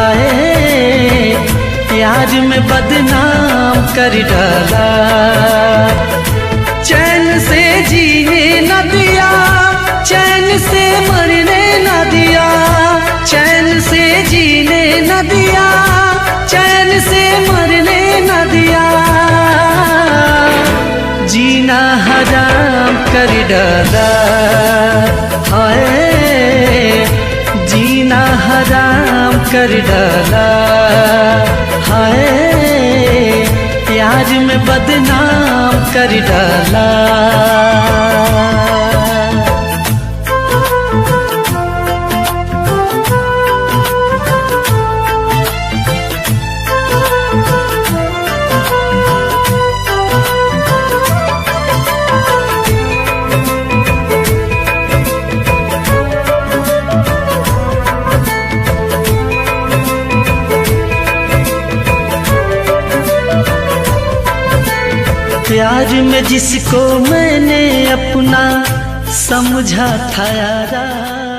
हाय प्यार में बदनाम कर डाला। चैन से जीने न दिया, चैन से मरने न दिया, चैन से जीने न दिया, चैन से मरने न दिया। जीना हराम कर डाला। कर डाला। हाय प्यार में बदनाम कर डाला। प्यार में जिसको मैंने अपना समझा था यारा।